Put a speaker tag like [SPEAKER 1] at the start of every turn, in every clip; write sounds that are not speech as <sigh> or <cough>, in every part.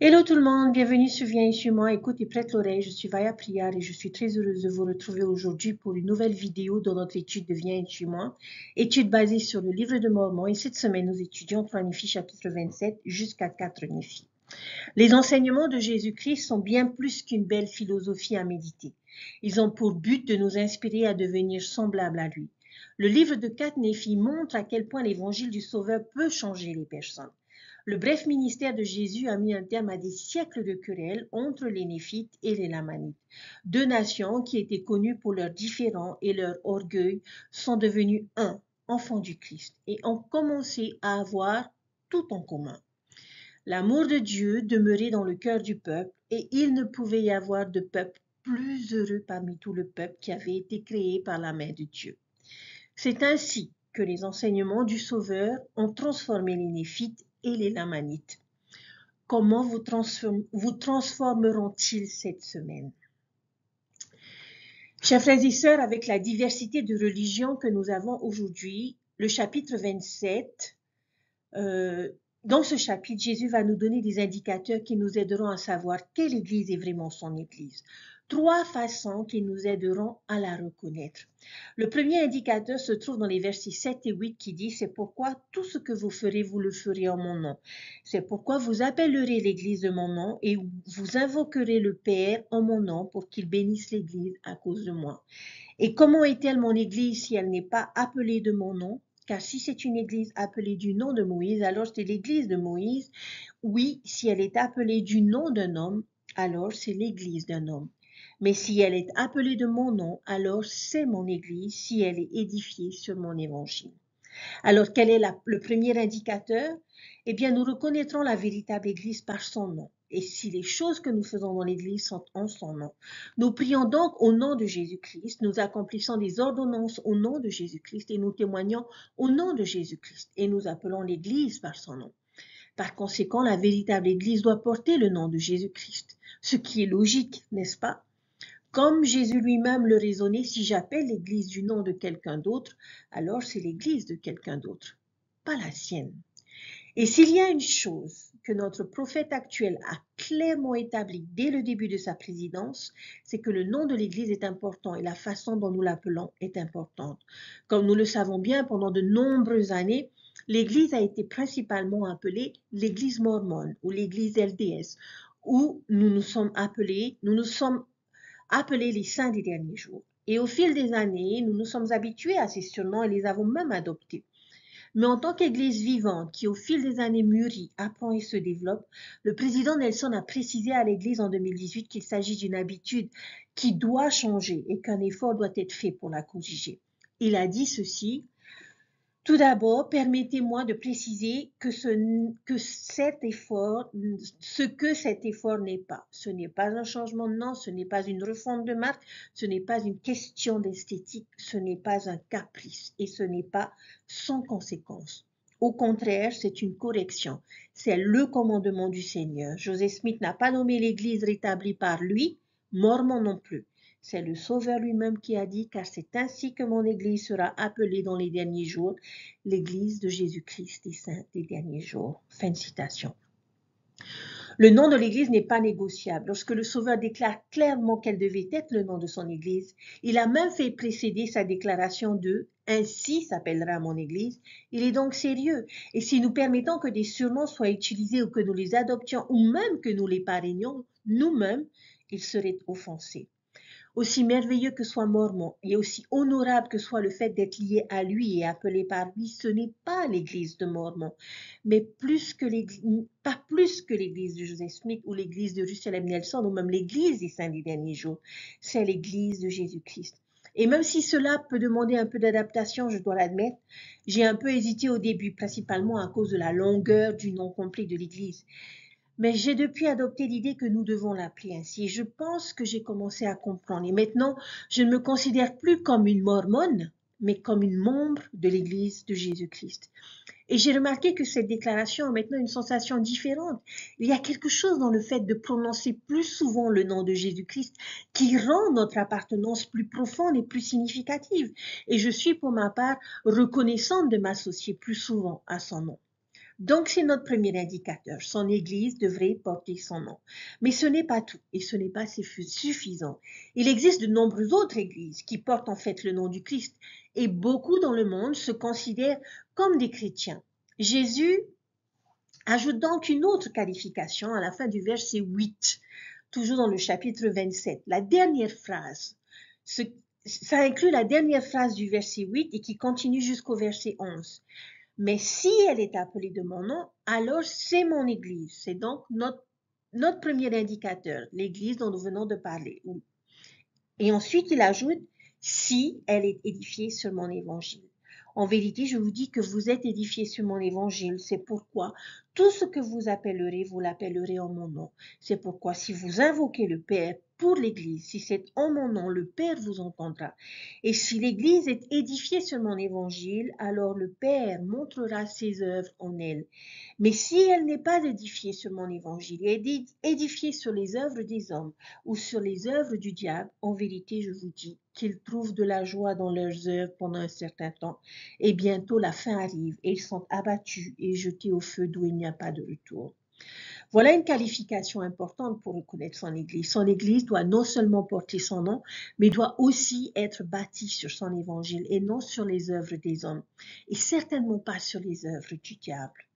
[SPEAKER 1] Hello tout le monde, bienvenue sur Viens et moi. Écoute et prête l'oreille, je suis Vaya Prière et je suis très heureuse de vous retrouver aujourd'hui pour une nouvelle vidéo dans notre étude de Viens et moi. Étude basée sur le livre de Mormon et cette semaine nous étudions 3 Néphi chapitre 27 jusqu'à 4 Néphi. Les enseignements de Jésus-Christ sont bien plus qu'une belle philosophie à méditer. Ils ont pour but de nous inspirer à devenir semblables à lui. Le livre de 4 Néphi montre à quel point l'évangile du Sauveur peut changer les personnes. Le bref ministère de Jésus a mis un terme à des siècles de querelles entre les Néphites et les Lamanites. Deux nations qui étaient connues pour leurs différends et leur orgueil sont devenues un, enfants du Christ, et ont commencé à avoir tout en commun. L'amour de Dieu demeurait dans le cœur du peuple, et il ne pouvait y avoir de peuple plus heureux parmi tout le peuple qui avait été créé par la main de Dieu. C'est ainsi que les enseignements du Sauveur ont transformé les Néphites et les Lamanites. Comment vous, vous transformeront-ils cette semaine? Chers frères et sœurs, avec la diversité de religions que nous avons aujourd'hui, le chapitre 27, euh, dans ce chapitre, Jésus va nous donner des indicateurs qui nous aideront à savoir quelle Église est vraiment son Église trois façons qui nous aideront à la reconnaître. Le premier indicateur se trouve dans les versets 7 et 8 qui dit C'est pourquoi tout ce que vous ferez, vous le ferez en mon nom. C'est pourquoi vous appellerez l'Église de mon nom et vous invoquerez le Père en mon nom pour qu'il bénisse l'Église à cause de moi. Et comment est-elle mon Église si elle n'est pas appelée de mon nom? Car si c'est une église appelée du nom de Moïse, alors c'est l'église de Moïse. Oui, si elle est appelée du nom d'un homme, alors c'est l'église d'un homme. Mais si elle est appelée de mon nom, alors c'est mon Église, si elle est édifiée sur mon évangile. Alors quel est le premier indicateur? Eh bien, nous reconnaîtrons la véritable Église par son nom. Et si les choses que nous faisons dans l'Église sont en son nom, nous prions donc au nom de Jésus-Christ, nous accomplissons des ordonnances au nom de Jésus-Christ et nous témoignons au nom de Jésus-Christ et nous appelons l'Église par son nom. Par conséquent, la véritable Église doit porter le nom de Jésus-Christ, ce qui est logique, n'est-ce pas? Comme Jésus lui-même le raisonnait, si j'appelle l'Église du nom de quelqu'un d'autre, alors c'est l'Église de quelqu'un d'autre, pas la sienne. Et s'il y a une chose que notre prophète actuel a clairement établie dès le début de sa présidence, c'est que le nom de l'Église est important et la façon dont nous l'appelons est importante. Comme nous le savons bien, pendant de nombreuses années, l'Église a été principalement appelée l'Église mormone ou l'Église LDS, où nous nous sommes appelés, nous nous sommes appelés les saints des derniers jours. Et au fil des années, nous nous sommes habitués à ces surnoms et les avons même adoptés. Mais en tant qu'Église vivante qui au fil des années mûrit, apprend et se développe, le président Nelson a précisé à l'Église en 2018 qu'il s'agit d'une habitude qui doit changer et qu'un effort doit être fait pour la corriger. Il a dit ceci, tout d'abord, permettez-moi de préciser que, ce, que cet effort, ce que cet effort n'est pas. Ce n'est pas un changement de nom, ce n'est pas une refonte de marque, ce n'est pas une question d'esthétique, ce n'est pas un caprice et ce n'est pas sans conséquence. Au contraire, c'est une correction. C'est le commandement du Seigneur. José Smith n'a pas nommé l'Église rétablie par lui, Mormon non plus. C'est le Sauveur lui-même qui a dit, car c'est ainsi que mon Église sera appelée dans les derniers jours, l'Église de Jésus-Christ des saints des derniers jours. Fin de citation. Le nom de l'Église n'est pas négociable. Lorsque le Sauveur déclare clairement quel devait être le nom de son Église, il a même fait précéder sa déclaration de Ainsi s'appellera mon Église. Il est donc sérieux. Et si nous permettons que des surnoms soient utilisés ou que nous les adoptions ou même que nous les parrainions nous-mêmes, il serait offensé. Aussi merveilleux que soit Mormon et aussi honorable que soit le fait d'être lié à lui et appelé par lui, ce n'est pas l'église de Mormon, mais pas plus que l'église de Joseph Smith ou l'église de Russell M. Nelson ou même l'église des saints des derniers jours. C'est l'église de Jésus-Christ. Et même si cela peut demander un peu d'adaptation, je dois l'admettre, j'ai un peu hésité au début, principalement à cause de la longueur du nom complet de l'Église. Mais j'ai depuis adopté l'idée que nous devons l'appeler ainsi. Je pense que j'ai commencé à comprendre. Et maintenant, je ne me considère plus comme une mormone, mais comme une membre de l'Église de Jésus-Christ. Et j'ai remarqué que cette déclaration a maintenant une sensation différente. Il y a quelque chose dans le fait de prononcer plus souvent le nom de Jésus-Christ qui rend notre appartenance plus profonde et plus significative. Et je suis pour ma part reconnaissante de m'associer plus souvent à son nom. Donc c'est notre premier indicateur. Son Église devrait porter son nom. Mais ce n'est pas tout et ce n'est pas suffisant. Il existe de nombreuses autres Églises qui portent en fait le nom du Christ et beaucoup dans le monde se considèrent comme des chrétiens. Jésus ajoute donc une autre qualification à la fin du verset 8, toujours dans le chapitre 27. La dernière phrase, ça inclut la dernière phrase du verset 8 et qui continue jusqu'au verset 11. Mais si elle est appelée de mon nom, alors c'est mon Église. C'est donc notre, premier indicateur, l'Église dont nous venons de parler. Et ensuite, il ajoute, si elle est édifiée sur mon évangile. En vérité, je vous dis que vous êtes édifiés sur mon évangile. C'est pourquoi tout ce que vous appellerez, vous l'appellerez en mon nom. C'est pourquoi si vous invoquez le Père pour l'Église, si c'est en mon nom, le Père vous entendra. Et si l'Église est édifiée sur mon évangile, alors le Père montrera ses œuvres en elle. Mais si elle n'est pas édifiée sur mon évangile, et édifiée sur les œuvres des hommes ou sur les œuvres du diable, en vérité, je vous dis qu'ils trouvent de la joie dans leurs œuvres pendant un certain temps. Et bientôt la fin arrive et ils sont abattus et jetés au feu d'où pas de retour. Voilà une qualification importante pour reconnaître son Église. Son Église doit non seulement porter son nom, mais doit aussi être bâtie sur son Évangile et non sur les œuvres des hommes, et certainement pas sur les œuvres du diable.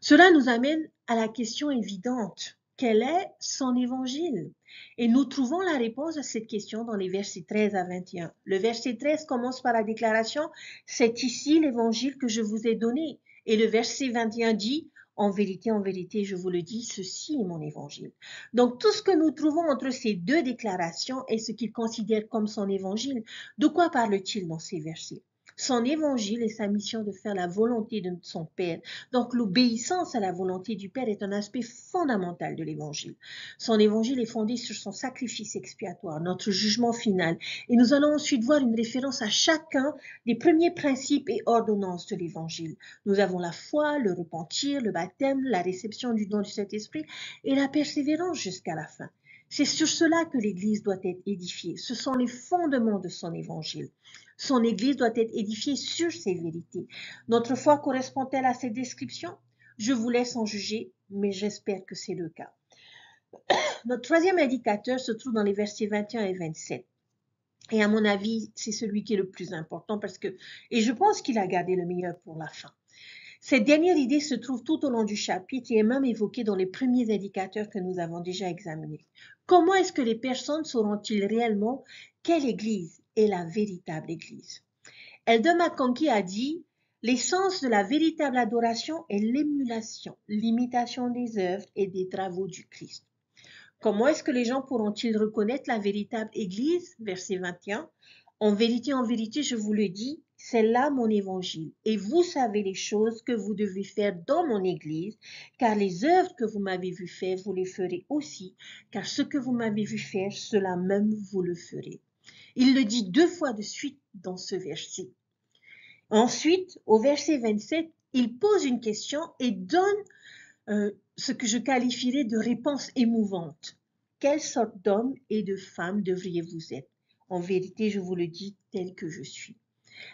[SPEAKER 1] Cela nous amène à la question évidente. Quel est son évangile? Et nous trouvons la réponse à cette question dans les versets 13 à 21. Le verset 13 commence par la déclaration C'est ici l'évangile que je vous ai donné. Et le verset 21 dit en vérité, en vérité, je vous le dis, ceci est mon évangile. Donc tout ce que nous trouvons entre ces deux déclarations est ce qu'il considère comme son évangile. De quoi parle-t-il dans ces versets? Son évangile est sa mission de faire la volonté de son Père. Donc l'obéissance à la volonté du Père est un aspect fondamental de l'évangile. Son évangile est fondé sur son sacrifice expiatoire, notre jugement final. Et nous allons ensuite voir une référence à chacun des premiers principes et ordonnances de l'évangile. Nous avons la foi, le repentir, le baptême, la réception du don du Saint-Esprit et la persévérance jusqu'à la fin. C'est sur cela que l'Église doit être édifiée. Ce sont les fondements de son évangile. Son Église doit être édifiée sur ces vérités. Notre foi correspond-elle à ces descriptions? Je vous laisse en juger, mais j'espère que c'est le cas. <coughs> Notre troisième indicateur se trouve dans les versets 21 et 27. Et à mon avis, c'est celui qui est le plus important parce que, et je pense qu'il a gardé le meilleur pour la fin. Cette dernière idée se trouve tout au long du chapitre et est même évoquée dans les premiers indicateurs que nous avons déjà examinés. Comment est-ce que les personnes sauront-ils réellement quelle Église est la véritable Église. Elder McConkie a dit L'essence de la véritable adoration est l'émulation, l'imitation des œuvres et des travaux du Christ. Comment est-ce que les gens pourront-ils reconnaître la véritable Église? Verset 21. En vérité, en vérité, je vous le dis, c'est là mon évangile. Et vous savez les choses que vous devez faire dans mon Église, car les œuvres que vous m'avez vu faire, vous les ferez aussi, car ce que vous m'avez vu faire, cela même vous le ferez. Il le dit deux fois de suite dans ce verset. Ensuite, au verset 27, il pose une question et donne euh, ce que je qualifierais de réponse émouvante. Quelle sorte d'homme et de femme devriez-vous être? En vérité, je vous le dis tel que je suis.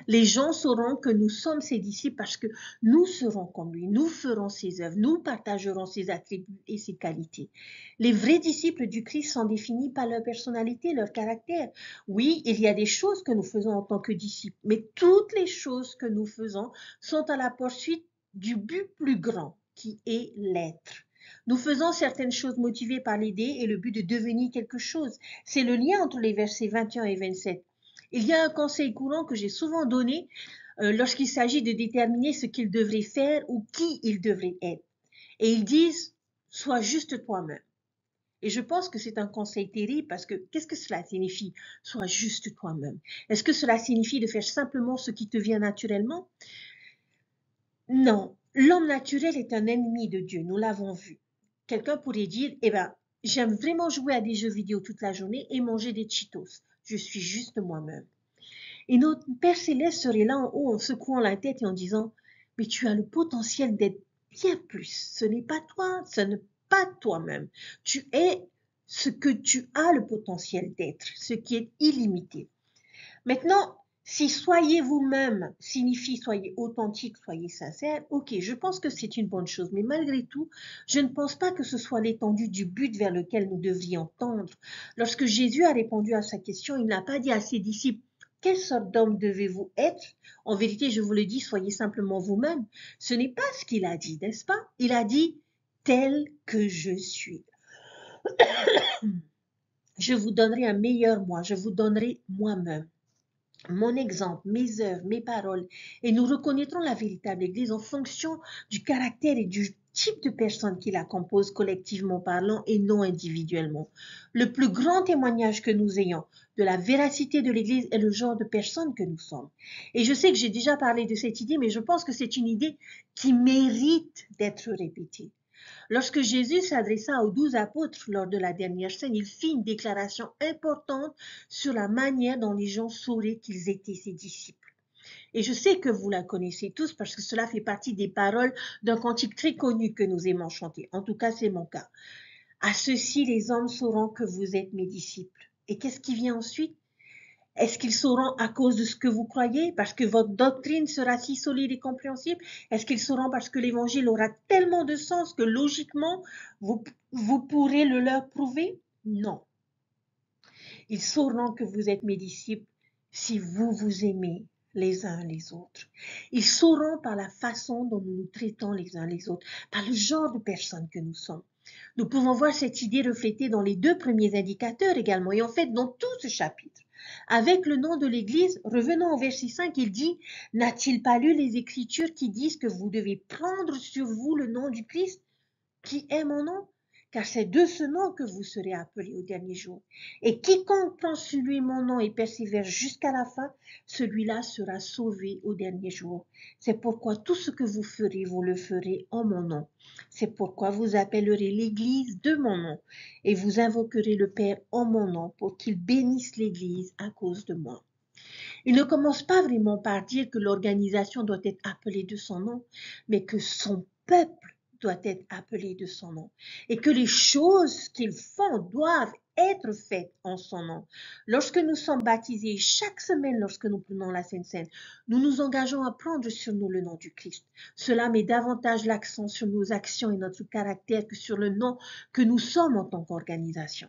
[SPEAKER 1] Les gens sauront que nous sommes ses disciples parce que nous serons comme lui, nous ferons ses œuvres, nous partagerons ses attributs et ses qualités. Les vrais disciples du Christ sont définis par leur personnalité, leur caractère. Oui, il y a des choses que nous faisons en tant que disciples, mais toutes les choses que nous faisons sont à la poursuite du but plus grand qui est l'être. Nous faisons certaines choses motivées par l'idée et le but de devenir quelque chose. C'est le lien entre les versets 21 et 27. Il y a un conseil courant que j'ai souvent donné euh, lorsqu'il s'agit de déterminer ce qu'il devrait faire ou qui il devrait être. Et ils disent, sois juste toi-même. Et je pense que c'est un conseil terrible parce que qu'est-ce que cela signifie Sois juste toi-même? Est-ce que cela signifie de faire simplement ce qui te vient naturellement? Non. L'homme naturel est un ennemi de Dieu, nous l'avons vu. Quelqu'un pourrait dire, eh ben, j'aime vraiment jouer à des jeux vidéo toute la journée et manger des Cheetos je suis juste moi-même. Et notre Père céleste serait là en haut en secouant la tête et en disant, mais tu as le potentiel d'être bien plus. Ce n'est pas toi, ce n'est pas toi-même. Tu es ce que tu as le potentiel d'être, ce qui est illimité. Maintenant, Si soyez vous-même signifie soyez authentique, soyez sincère, ok, je pense que c'est une bonne chose, mais malgré tout, je ne pense pas que ce soit l'étendue du but vers lequel nous devrions tendre. Lorsque Jésus a répondu à sa question, il n'a pas dit à ses disciples, quelle sorte d'homme devez-vous être? En vérité, je vous le dis, soyez simplement vous-même. Ce n'est pas ce qu'il a dit, n'est-ce pas? Il a dit, tel que je suis. <coughs> je vous donnerai un meilleur moi, je vous donnerai moi-même mon exemple, mes œuvres, mes paroles, et nous reconnaîtrons la véritable Église en fonction du caractère et du type de personne qui la compose collectivement parlant et non individuellement. Le plus grand témoignage que nous ayons de la véracité de l'Église est le genre de personne que nous sommes. Et je sais que j'ai déjà parlé de cette idée, mais je pense que c'est une idée qui mérite d'être répétée. Lorsque Jésus s'adressa aux douze apôtres lors de la dernière scène, il fit une déclaration importante sur la manière dont les gens sauraient qu'ils étaient ses disciples. Et je sais que vous la connaissez tous parce que cela fait partie des paroles d'un cantique très connu que nous aimons chanter. En tout cas, c'est mon cas. À ceci, les hommes sauront que vous êtes mes disciples. Et qu'est-ce qui vient ensuite? Est-ce qu'ils sauront à cause de ce que vous croyez, parce que votre doctrine sera si solide et compréhensible? Est-ce qu'ils sauront parce que l'évangile aura tellement de sens que logiquement, vous, vous pourrez le leur prouver? Non. Ils sauront que vous êtes mes disciples si vous vous aimez les uns les autres. Ils sauront par la façon dont nous nous traitons les uns les autres, par le genre de personnes que nous sommes. Nous pouvons voir cette idée reflétée dans les deux premiers indicateurs également, et en fait dans tout ce chapitre. Avec le nom de l'Église, revenons au verset 5, il dit, N'a-t-il pas lu les Écritures qui disent que vous devez prendre sur vous le nom du Christ qui est mon nom? Car c'est de ce nom que vous serez appelés au dernier jour. Et quiconque prend sur lui mon nom et persévère jusqu'à la fin, celui-là sera sauvé au dernier jour. C'est pourquoi tout ce que vous ferez, vous le ferez en mon nom. C'est pourquoi vous appellerez l'Église de mon nom, et vous invoquerez le Père en mon nom pour qu'il bénisse l'Église à cause de moi. Il ne commence pas vraiment par dire que l'organisation doit être appelée de son nom, mais que son peuple doit être appelé de son nom et que les choses qu'ils font doivent être faites en son nom. Lorsque nous sommes baptisés, chaque semaine lorsque nous prenons la Sainte Seine, nous nous engageons à prendre sur nous le nom du Christ. Cela met davantage l'accent sur nos actions et notre caractère que sur le nom que nous sommes en tant qu'organisation.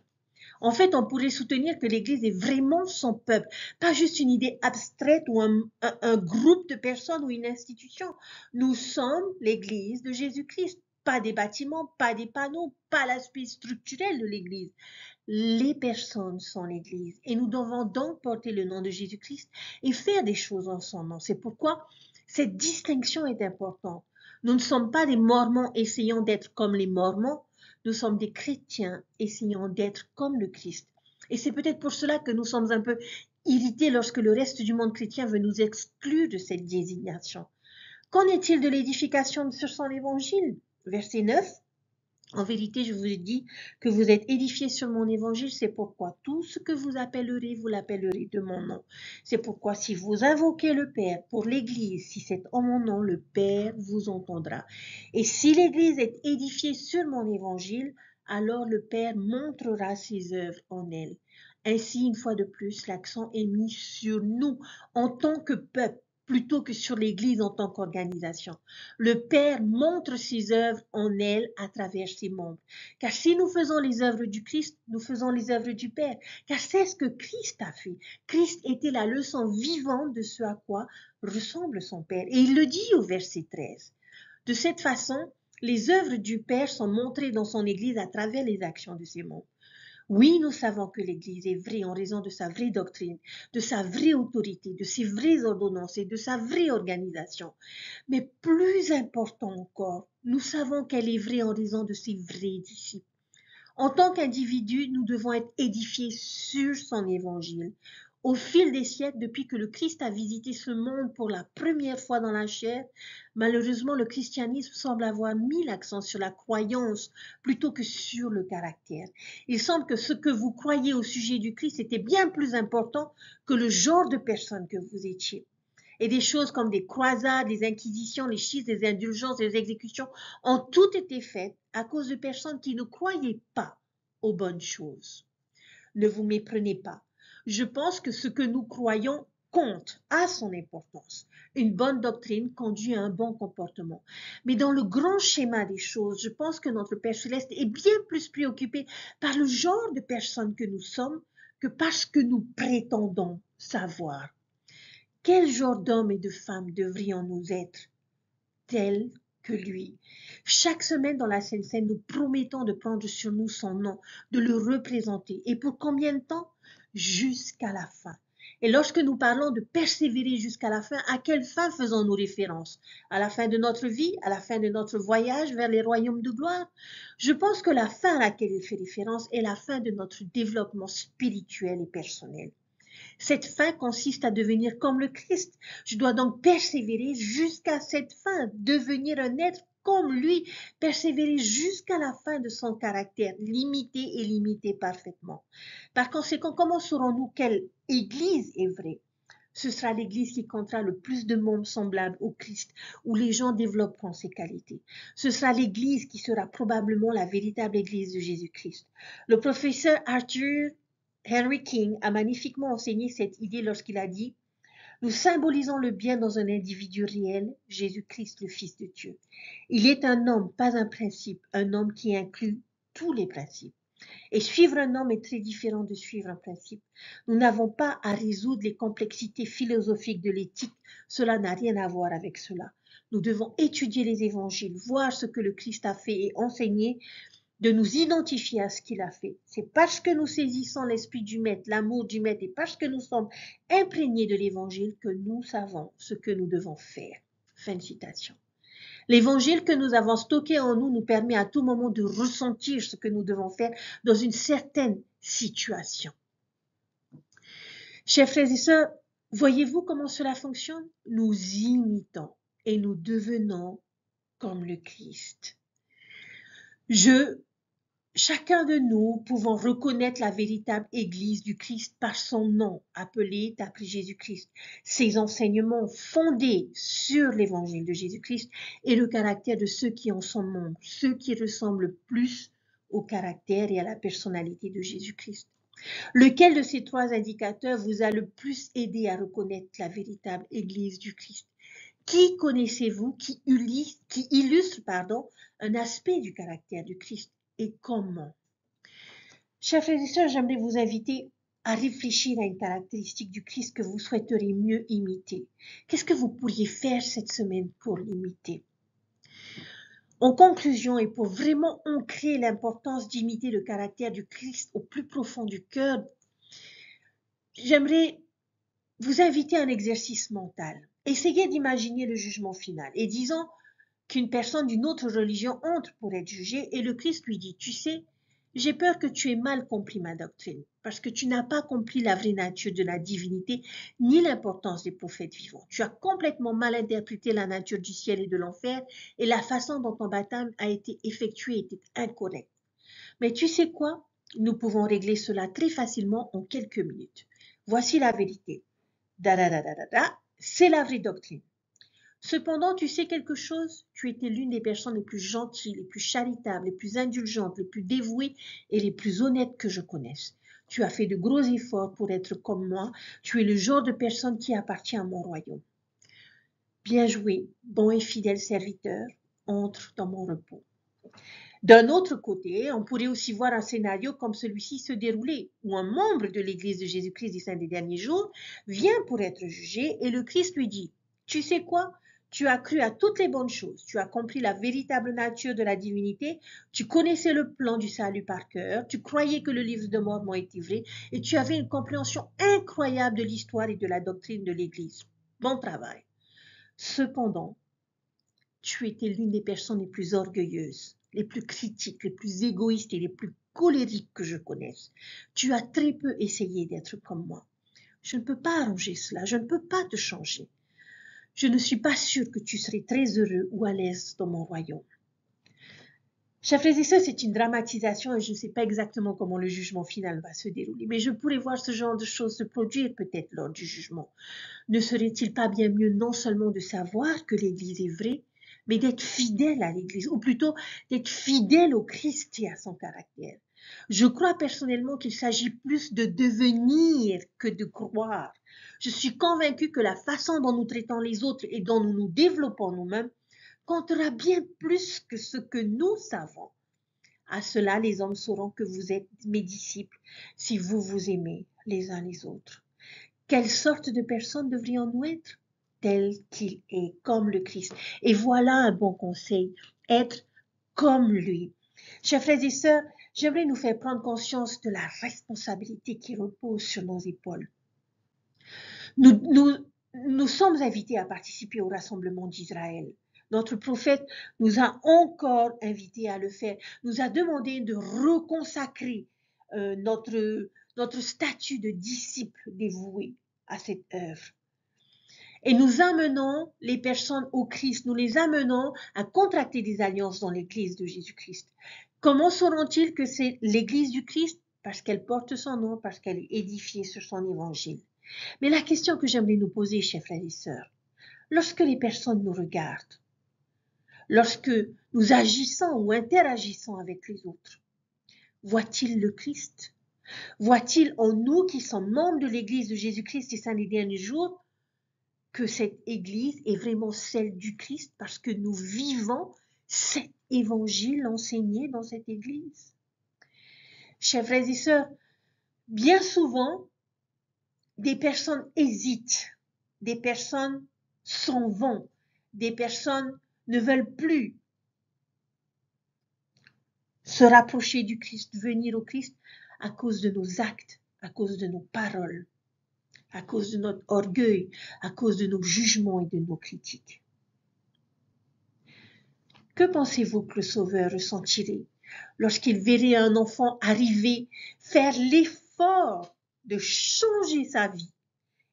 [SPEAKER 1] En fait, on pourrait soutenir que l'Église est vraiment son peuple, pas juste une idée abstraite ou un, groupe de personnes ou une institution. Nous sommes l'Église de Jésus-Christ pas des bâtiments, pas des panneaux, pas l'aspect structurel de l'Église. Les personnes sont l'Église et nous devons donc porter le nom de Jésus-Christ et faire des choses en son nom. C'est pourquoi cette distinction est importante. Nous ne sommes pas des Mormons essayant d'être comme les Mormons, nous sommes des chrétiens essayant d'être comme le Christ. Et c'est peut-être pour cela que nous sommes un peu irrités lorsque le reste du monde chrétien veut nous exclure de cette désignation. Qu'en est-il de l'édification sur son évangile verset 9. En vérité, je vous ai dit que vous êtes édifiés sur mon évangile, c'est pourquoi tout ce que vous appellerez, vous l'appellerez de mon nom. C'est pourquoi si vous invoquez le Père pour l'Église, si c'est en mon nom, le Père vous entendra. Et si l'Église est édifiée sur mon évangile, alors le Père montrera ses œuvres en elle. Ainsi, une fois de plus, l'accent est mis sur nous en tant que peuple plutôt que sur l'Église en tant qu'organisation. Le Père montre ses œuvres en elle à travers ses membres. Car si nous faisons les œuvres du Christ, nous faisons les œuvres du Père. Car c'est ce que Christ a fait. Christ était la leçon vivante de ce à quoi ressemble son Père. Et il le dit au verset 13. De cette façon, les œuvres du Père sont montrées dans son Église à travers les actions de ses membres. Oui, nous savons que l'Église est vraie en raison de sa vraie doctrine, de sa vraie autorité, de ses vraies ordonnances et de sa vraie organisation. Mais plus important encore, nous savons qu'elle est vraie en raison de ses vrais disciples. En tant qu'individus, nous devons être édifiés sur son évangile, au fil des siècles, depuis que le Christ a visité ce monde pour la première fois dans la chair, malheureusement, le christianisme semble avoir mis l'accent sur la croyance plutôt que sur le caractère. Il semble que ce que vous croyez au sujet du Christ était bien plus important que le genre de personne que vous étiez. Et des choses comme des croisades, des inquisitions, les schistes, des indulgences, des exécutions ont toutes été faites à cause de personnes qui ne croyaient pas aux bonnes choses. Ne vous méprenez pas je pense que ce que nous croyons compte, a son importance. Une bonne doctrine conduit à un bon comportement. Mais dans le grand schéma des choses, je pense que notre Père céleste est bien plus préoccupé par le genre de personne que nous sommes que parce que nous prétendons savoir. Quel genre d'hommes et de femmes devrions-nous être Tels que lui? Chaque semaine dans la Sainte Seine, nous promettons de prendre sur nous son nom, de le représenter. Et pour combien de temps? Jusqu'à la fin. Et lorsque nous parlons de persévérer jusqu'à la fin, à quelle fin faisons-nous référence? À la fin de notre vie? À la fin de notre voyage vers les royaumes de gloire? Je pense que la fin à laquelle il fait référence est la fin de notre développement spirituel et personnel. Cette fin consiste à devenir comme le Christ. Je dois donc persévérer jusqu'à cette fin, devenir un être comme lui, persévérer jusqu'à la fin de son caractère, limité et limité parfaitement. Par conséquent, comment saurons-nous quelle Église est vraie? Ce sera l'Église qui comptera le plus de monde semblable au Christ, où les gens développeront ces qualités. Ce sera l'Église qui sera probablement la véritable Église de Jésus-Christ. Le professeur Arthur Henry King a magnifiquement enseigné cette idée lorsqu'il a dit Nous symbolisons le bien dans un individu réel, Jésus-Christ, le Fils de Dieu. Il est un homme, pas un principe, un homme qui inclut tous les principes. Et suivre un homme est très différent de suivre un principe. Nous n'avons pas à résoudre les complexités philosophiques de l'éthique. Cela n'a rien à voir avec cela. Nous devons étudier les évangiles, voir ce que le Christ a fait et enseigner de nous identifier à ce qu'il a fait. C'est parce que nous saisissons l'esprit du maître, l'amour du maître, et parce que nous sommes imprégnés de l'évangile que nous savons ce que nous devons faire. Fin de citation. L'évangile que nous avons stocké en nous nous permet à tout moment de ressentir ce que nous devons faire dans une certaine situation. Chers frères et sœurs, voyez-vous comment cela fonctionne? Nous imitons et nous devenons comme le Christ. Je, chacun de nous pouvons reconnaître la véritable Église du Christ par son nom, appelé d'après Jésus-Christ, ses enseignements fondés sur l'Évangile de Jésus-Christ et le caractère de ceux qui en sont membres, ceux qui ressemblent plus au caractère et à la personnalité de Jésus-Christ. Lequel de ces trois indicateurs vous a le plus aidé à reconnaître la véritable Église du Christ? Qui connaissez-vous qui, illustre un aspect du caractère du Christ et comment? Chers frères et sœurs, j'aimerais vous inviter à réfléchir à une caractéristique du Christ que vous souhaiteriez mieux imiter. Qu'est-ce que vous pourriez faire cette semaine pour l'imiter? En conclusion, et pour vraiment ancrer l'importance d'imiter le caractère du Christ au plus profond du cœur, j'aimerais vous inviter à un exercice mental. Essayez d'imaginer le jugement final et disons qu'une personne d'une autre religion entre pour être jugée et le Christ lui dit, tu sais, j'ai peur que tu aies mal compris ma doctrine, parce que tu n'as pas compris la vraie nature de la divinité, ni l'importance des prophètes vivants. Tu as complètement mal interprété la nature du ciel et de l'enfer, et la façon dont ton baptême a été effectué était incorrecte. Mais tu sais quoi? Nous pouvons régler cela très facilement en quelques minutes. Voici la vérité. C'est la vraie doctrine. Cependant, tu sais quelque chose? Tu étais l'une des personnes les plus gentilles, les plus charitables, les plus indulgentes, les plus dévouées et les plus honnêtes que je connaisse. Tu as fait de gros efforts pour être comme moi. Tu es le genre de personne qui appartient à mon royaume. Bien joué, bon et fidèle serviteur, entre dans mon repos. D'un autre côté, on pourrait aussi voir un scénario comme celui-ci se dérouler, où un membre de l'Église de Jésus-Christ des Saints des derniers jours vient pour être jugé et le Christ lui dit, tu sais quoi? Tu as cru à toutes les bonnes choses, tu as compris la véritable nature de la divinité, tu connaissais le plan du salut par cœur, tu croyais que le livre de mort était vrai, et tu avais une compréhension incroyable de l'histoire et de la doctrine de l'Église. Bon travail. Cependant, tu étais l'une des personnes les plus orgueilleuses, les plus critiques, les plus égoïstes et les plus colériques que je connaisse. Tu as très peu essayé d'être comme moi. Je ne peux pas arranger cela, je ne peux pas te changer je ne suis pas sûre que tu serais très heureux ou à l'aise dans mon royaume. Chers frères et sœurs, c'est une dramatisation et je ne sais pas exactement comment le jugement final va se dérouler, mais je pourrais voir ce genre de choses se produire peut-être lors du jugement. Ne serait-il pas bien mieux non seulement de savoir que l'Église est vraie, mais d'être fidèle à l'Église, ou plutôt d'être fidèle au Christ et à son caractère Je crois personnellement qu'il s'agit plus de devenir que de croire. Je suis convaincue que la façon dont nous traitons les autres et dont nous nous développons nous-mêmes comptera bien plus que ce que nous savons. À cela, les hommes sauront que vous êtes mes disciples si vous vous aimez les uns les autres. Quelle sorte de personnes devrions-nous être? Tel qu'il est, comme le Christ. Et voilà un bon conseil, être comme lui. Chers frères et sœurs, j'aimerais nous faire prendre conscience de la responsabilité qui repose sur nos épaules. Nous, nous, sommes invités à participer au rassemblement d'Israël. Notre prophète nous a encore invités à le faire, nous a demandé de reconsacrer euh, notre, notre statut de disciple dévoué à cette œuvre. Et nous amenons les personnes au Christ, nous les amenons à contracter des alliances dans l'Église de Jésus-Christ. Comment sauront-ils que c'est l'Église du Christ? Parce qu'elle porte son nom, parce qu'elle est édifiée sur son évangile. Mais la question que j'aimerais nous poser, chers frères et sœurs, lorsque les personnes nous regardent, lorsque nous agissons ou interagissons avec les autres, voient-ils le Christ? Voient-ils en nous qui sommes membres de l'Église de Jésus-Christ et saint des derniers jours que cette Église est vraiment celle du Christ parce que nous vivons cet évangile enseigné dans cette Église. Chers frères et sœurs, bien souvent, des personnes hésitent, des personnes s'en vont, des personnes ne veulent plus se rapprocher du Christ, venir au Christ à cause de nos actes, à cause de nos paroles, à cause de notre orgueil, à cause de nos jugements et de nos critiques. Que pensez-vous que le Sauveur ressentirait lorsqu'il verrait un enfant arriver, faire l'effort de changer sa vie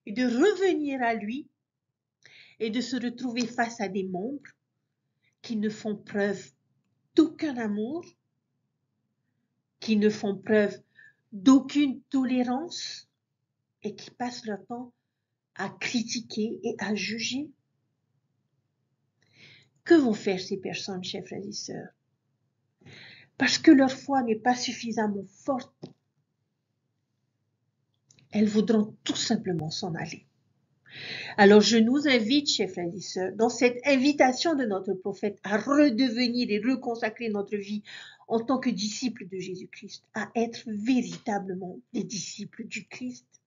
[SPEAKER 1] et de revenir à lui et de se retrouver face à des membres qui ne font preuve d'aucun amour, qui ne font preuve d'aucune tolérance et qui passent leur temps à critiquer et à juger. Que vont faire ces personnes, chers frères et sœurs? Parce que leur foi n'est pas suffisamment forte, elles voudront tout simplement s'en aller. Alors je nous invite, chers frères et sœurs, dans cette invitation de notre prophète à redevenir et reconsacrer notre vie en tant que disciples de Jésus-Christ, à être véritablement des disciples du Christ.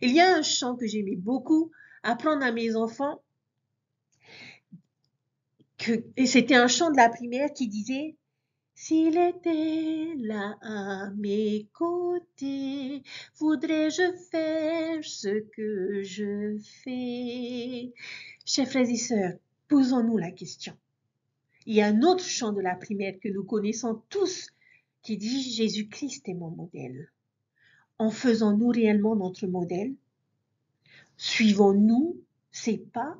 [SPEAKER 1] Il y a un chant que j'aimais beaucoup apprendre à mes enfants, et c'était un chant de la primaire qui disait s'il était là à mes côtés, voudrais-je faire ce que je fais? Chers frères et sœurs, posons-nous la question. Il y a un autre chant de la primaire que nous connaissons tous qui dit Jésus-Christ est mon modèle. En faisons-nous réellement notre modèle? Suivons-nous ses pas?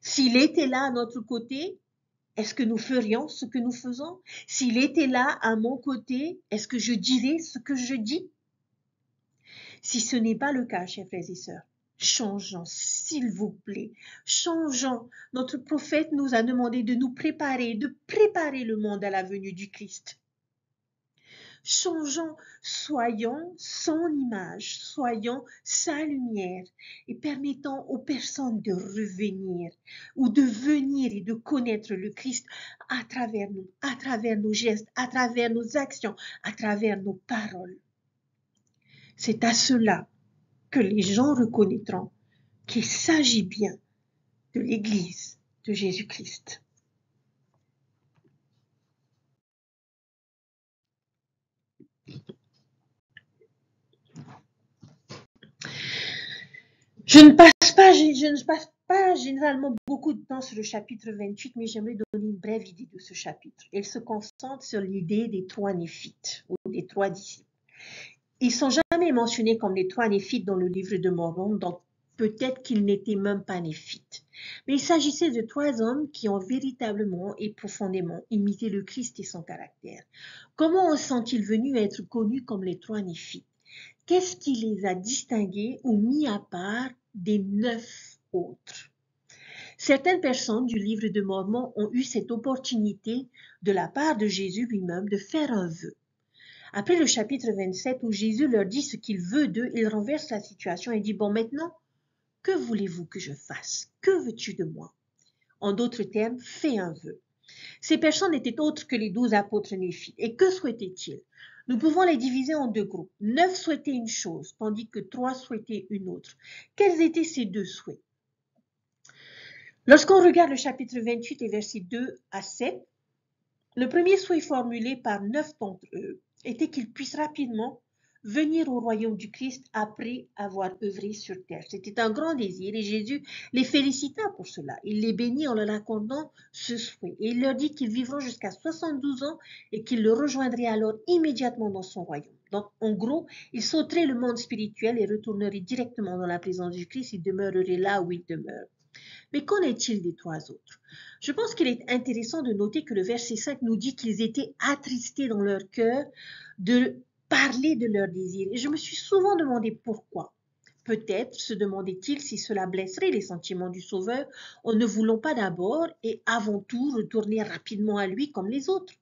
[SPEAKER 1] S'il était là à notre côté, est-ce que nous ferions ce que nous faisons? S'il était là à mon côté, est-ce que je dirais ce que je dis? Si ce n'est pas le cas, chers frères et sœurs, changeons, s'il vous plaît, changeons. Notre prophète nous a demandé de nous préparer, de préparer le monde à la venue du Christ. Changeons, soyons son image, soyons sa lumière et permettons aux personnes de revenir ou de venir et de connaître le Christ à travers nous, à travers nos gestes, à travers nos actions, à travers nos paroles. C'est à cela que les gens reconnaîtront qu'il s'agit bien de l'Église de Jésus-Christ. Je ne passe pas, je ne passe pas généralement beaucoup de temps sur le chapitre 28, mais j'aimerais donner une brève idée de ce chapitre. Elle se concentre sur l'idée des trois néphites ou des trois disciples. Ils sont jamais mentionnés comme les trois néphites dans le livre de Mormon, donc peut-être qu'ils n'étaient même pas néphites. Mais il s'agissait de trois hommes qui ont véritablement et profondément imité le Christ et son caractère. Comment sont-ils venus à être connus comme les trois néphites Qu'est-ce qui les a distingués ou mis à part des neuf autres? Certaines personnes du livre de Mormon ont eu cette opportunité de la part de Jésus lui-même de faire un vœu. Après le chapitre 27 où Jésus leur dit ce qu'il veut d'eux, il renverse la situation et dit, bon maintenant, que voulez-vous que je fasse? Que veux-tu de moi En d'autres termes, fais un vœu. Ces personnes n'étaient autres que les douze apôtres néphites. Et que souhaitaient-ils? Nous pouvons les diviser en deux groupes. Neuf souhaitaient une chose, tandis que trois souhaitaient une autre. Quels étaient ces deux souhaits? Lorsqu'on regarde le chapitre 28 et versets 2 à 7, le premier souhait formulé par neuf d'entre eux était qu'ils puissent rapidement venir au royaume du Christ après avoir œuvré sur terre. C'était un grand désir et Jésus les félicita pour cela. Il les bénit en leur accordant ce souhait et il leur dit qu'ils vivront jusqu'à 72 ans et qu'ils le rejoindraient alors immédiatement dans son royaume. Donc, en gros, ils sauteraient le monde spirituel et retourneraient directement dans la présence du Christ. Ils demeureraient là où ils demeurent. Mais qu'en est-il des trois autres? Je pense qu'il est intéressant de noter que le verset 5 nous dit qu'ils étaient attristés dans leur cœur de parler de leurs désirs. Et je me suis souvent demandé pourquoi. Peut-être se demandait-il si cela blesserait les sentiments du Sauveur en ne voulant pas d'abord et avant tout retourner rapidement à lui comme les autres.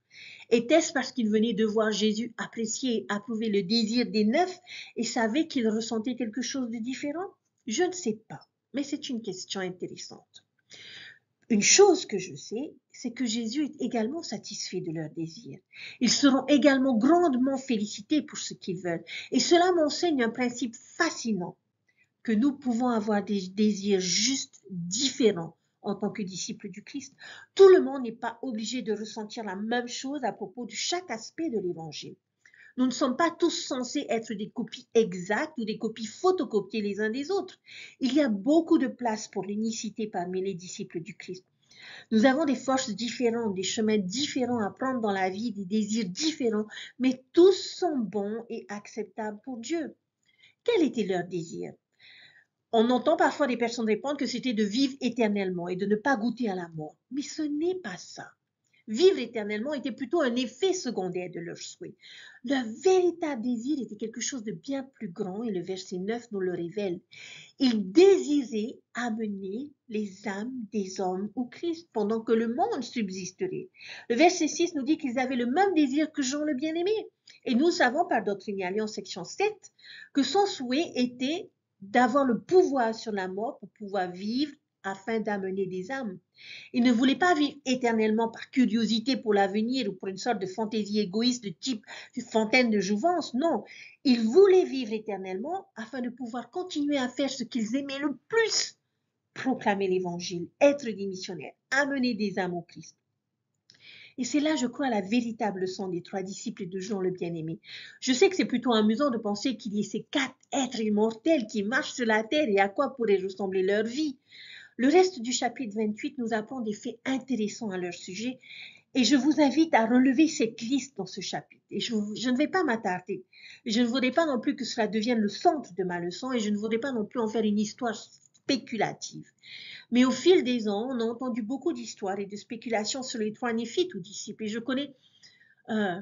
[SPEAKER 1] Était-ce parce qu'il venait de voir Jésus apprécier et approuver le désir des neuf et savait qu'il ressentait quelque chose de différent? Je ne sais pas mais c'est une question intéressante. Une chose que je sais, c'est que Jésus est également satisfait de leurs désirs. Ils seront également grandement félicités pour ce qu'ils veulent. Et cela m'enseigne un principe fascinant, que nous pouvons avoir des désirs juste différents en tant que disciples du Christ. Tout le monde n'est pas obligé de ressentir la même chose à propos de chaque aspect de l'Évangile. Nous ne sommes pas tous censés être des copies exactes ou des copies photocopiées les uns des autres. Il y a beaucoup de place pour l'unicité parmi les disciples du Christ. Nous avons des forces différentes, des chemins différents à prendre dans la vie, des désirs différents, mais tous sont bons et acceptables pour Dieu. Quel était leur désir? On entend parfois des personnes répondre que c'était de vivre éternellement et de ne pas goûter à la mort. Mais ce n'est pas ça vivre éternellement était plutôt un effet secondaire de leur souhait. Leur véritable désir était quelque chose de bien plus grand et le verset 9 nous le révèle. Ils désiraient amener les âmes des hommes au Christ pendant que le monde subsisterait. Le verset 6 nous dit qu'ils avaient le même désir que Jean le bien-aimé. Et nous savons par Doctrine en section 7 que son souhait était d'avoir le pouvoir sur la mort pour pouvoir vivre afin d'amener des âmes. Il ne voulait pas vivre éternellement par curiosité pour l'avenir ou pour une sorte de fantaisie égoïste de type fontaine de jouvence. Non, il voulait vivre éternellement afin de pouvoir continuer à faire ce qu'ils aimaient le plus, proclamer l'évangile, être des missionnaires, amener des âmes au Christ. Et c'est là, je crois, la véritable leçon des trois disciples de Jean le bien-aimé. Je sais que c'est plutôt amusant de penser qu'il y ait ces quatre êtres immortels qui marchent sur la terre et à quoi pourrait ressembler leur vie. Le reste du chapitre 28 nous apprend des faits intéressants à leur sujet et je vous invite à relever cette liste dans ce chapitre. Et je, ne vais pas m'attarder. Je ne voudrais pas non plus que cela devienne le centre de ma leçon et je ne voudrais pas non plus en faire une histoire spéculative. Mais au fil des ans, on a entendu beaucoup d'histoires et de spéculations sur les trois néphites ou disciples. Et je connais, euh,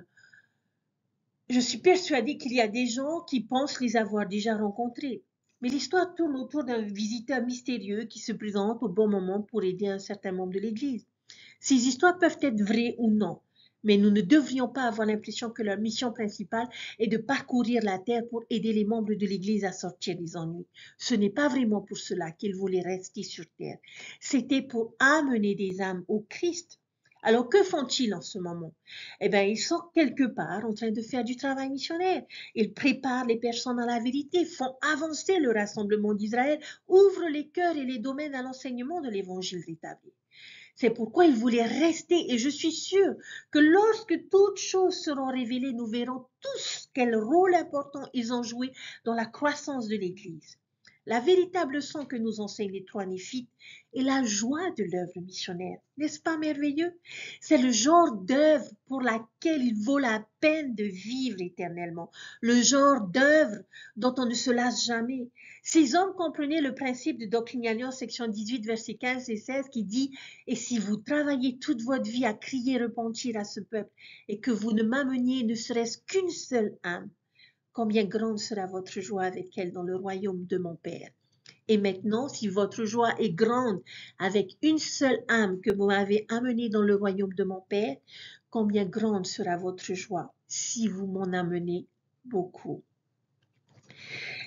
[SPEAKER 1] je suis persuadée qu'il y a des gens qui pensent les avoir déjà rencontrés. Mais l'histoire tourne autour d'un visiteur mystérieux qui se présente au bon moment pour aider un certain membre de l'Église. Ces histoires peuvent être vraies ou non, mais nous ne devrions pas avoir l'impression que leur mission principale est de parcourir la terre pour aider les membres de l'Église à sortir des ennuis. Ce n'est pas vraiment pour cela qu'ils voulaient rester sur terre. C'était pour amener des âmes au Christ. Alors que font-ils en ce moment? Eh bien, ils sont quelque part en train de faire du travail missionnaire. Ils préparent les personnes à la vérité, font avancer le rassemblement d'Israël, ouvrent les cœurs et les domaines à l'enseignement de l'Évangile rétabli. C'est pourquoi ils voulaient rester et je suis sûre que lorsque toutes choses seront révélées, nous verrons tous quel rôle important ils ont joué dans la croissance de l'Église. La véritable leçon que nous enseignent les trois néphites est la joie de l'œuvre missionnaire. N'est-ce pas merveilleux? C'est le genre d'œuvre pour laquelle il vaut la peine de vivre éternellement. Le genre d'œuvre dont on ne se lasse jamais. Ces hommes comprenaient le principe de Doctrine section 18, verset 15 et 16, qui dit « Et si vous travaillez toute votre vie à crier repentir à ce peuple, et que vous ne m'ameniez ne serait-ce qu'une seule âme, combien grande sera votre joie avec elle dans le royaume de mon Père. Et maintenant, si votre joie est grande avec une seule âme que vous m'avez amenée dans le royaume de mon Père, combien grande sera votre joie si vous m'en amenez beaucoup.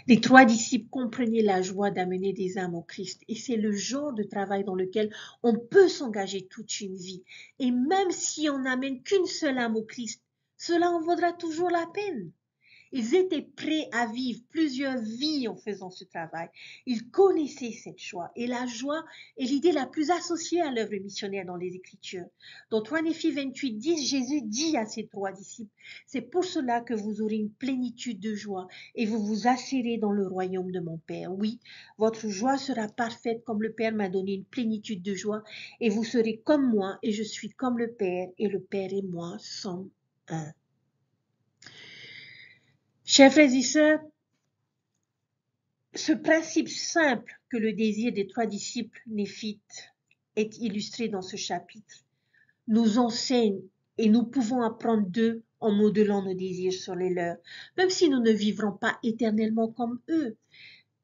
[SPEAKER 1] Les trois disciples comprenaient la joie d'amener des âmes au Christ et c'est le genre de travail dans lequel on peut s'engager toute une vie. Et même si on n'amène qu'une seule âme au Christ, cela en vaudra toujours la peine. Ils étaient prêts à vivre plusieurs vies en faisant ce travail. Ils connaissaient cette joie et la joie est l'idée la plus associée à l'œuvre missionnaire dans les Écritures. Dans 3 Néphi 28, 10, Jésus dit à ses trois disciples, c'est pour cela que vous aurez une plénitude de joie et vous vous assurez dans le royaume de mon Père. Oui, votre joie sera parfaite comme le Père m'a donné une plénitude de joie et vous serez comme moi et je suis comme le Père et le Père et moi sommes un. Chers frères et sœurs, ce principe simple que le désir des trois disciples néphites est illustré dans ce chapitre nous enseigne et nous pouvons apprendre d'eux en modelant nos désirs sur les leurs, même si nous ne vivrons pas éternellement comme eux,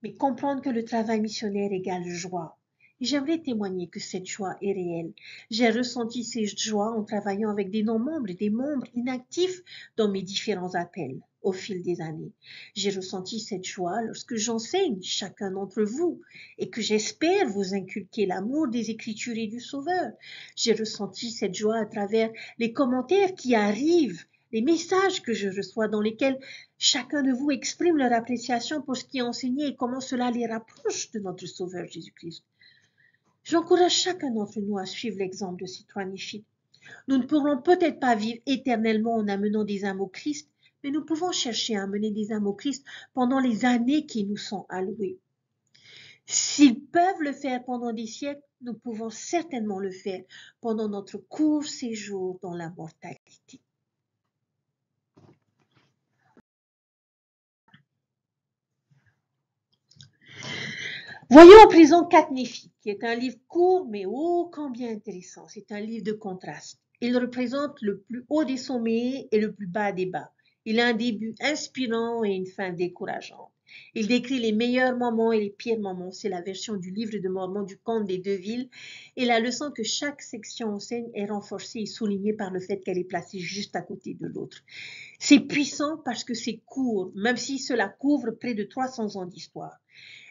[SPEAKER 1] mais comprendre que le travail missionnaire égale joie. J'aimerais témoigner que cette joie est réelle. J'ai ressenti cette joie en travaillant avec des non-membres et des membres inactifs dans mes différents appels au fil des années. J'ai ressenti cette joie lorsque j'enseigne chacun d'entre vous et que j'espère vous inculquer l'amour des Écritures et du Sauveur. J'ai ressenti cette joie à travers les commentaires qui arrivent, les messages que je reçois dans lesquels chacun de vous exprime leur appréciation pour ce qui est enseigné et comment cela les rapproche de notre Sauveur Jésus-Christ. J'encourage chacun d'entre nous à suivre l'exemple de citoyenneté. Nous ne pourrons peut-être pas vivre éternellement en amenant des âmes au Christ, mais nous pouvons chercher à amener des âmes au Christ pendant les années qui nous sont allouées. S'ils peuvent le faire pendant des siècles, nous pouvons certainement le faire pendant notre court séjour dans la mortalité. Voyons en prison Néphi, qui est un livre court mais ô combien intéressant. C'est un livre de contraste. Il représente le plus haut des sommets et le plus bas des bas. Il a un début inspirant et une fin décourageante. Il décrit les meilleurs moments et les pires moments. C'est la version du livre de Mormon du conte des deux villes. Et la leçon que chaque section enseigne est renforcée et soulignée par le fait qu'elle est placée juste à côté de l'autre. C'est puissant parce que c'est court, même si cela couvre près de 300 ans d'histoire.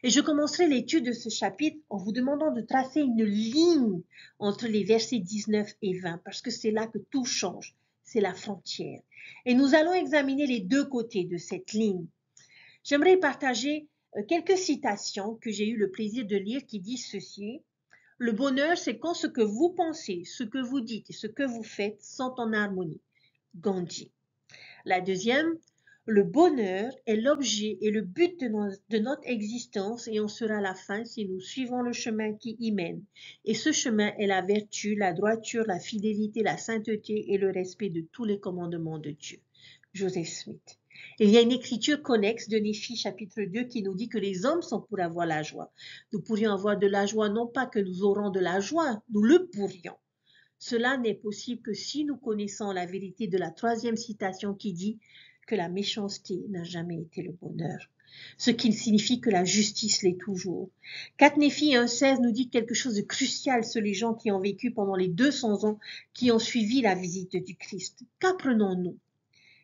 [SPEAKER 1] Et je commencerai l'étude de ce chapitre en vous demandant de tracer une ligne entre les versets 19 et 20, parce que c'est là que tout change c'est la frontière. Et nous allons examiner les deux côtés de cette ligne. J'aimerais partager euh, quelques citations que j'ai eu le plaisir de lire qui disent ceci. Le bonheur, c'est quand ce que vous pensez, ce que vous dites et ce que vous faites sont en harmonie. Gandhi. La deuxième, le bonheur est l'objet et le but de, notre existence et on sera la fin si nous suivons le chemin qui y mène. Et ce chemin est la vertu, la droiture, la fidélité, la sainteté et le respect de tous les commandements de Dieu. Joseph Smith. Il y a une écriture connexe de Néphi chapitre 2 qui nous dit que les hommes sont pour avoir la joie. Nous pourrions avoir de la joie, non pas que nous aurons de la joie, nous le pourrions. Cela n'est possible que si nous connaissons la vérité de la troisième citation qui dit que la méchanceté n'a jamais été le bonheur, ce qui signifie que la justice l'est toujours. 4 Néphi 1.16 nous dit quelque chose de crucial sur les gens qui ont vécu pendant les 200 ans qui ont suivi la visite du Christ. Qu'apprenons-nous?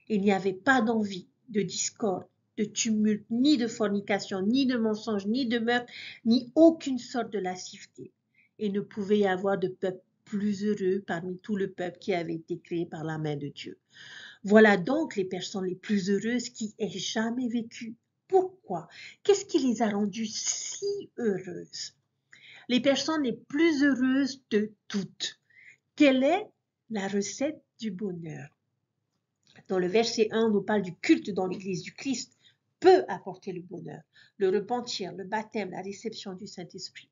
[SPEAKER 1] Il n'y avait pas d'envie, de discorde, de tumulte, ni de fornication, ni de mensonge, ni de meurtre, ni aucune sorte de lasciveté. Et ne pouvait y avoir de peuple plus heureux parmi tout le peuple qui avait été créé par la main de Dieu. Voilà donc les personnes les plus heureuses qui aient jamais vécu. Pourquoi? Qu'est-ce qui les a rendues si heureuses? Les personnes les plus heureuses de toutes. Quelle est la recette du bonheur? Dans le verset 1, on nous parle du culte dans l'Église du Christ peut apporter le bonheur, le repentir, le baptême, la réception du Saint-Esprit.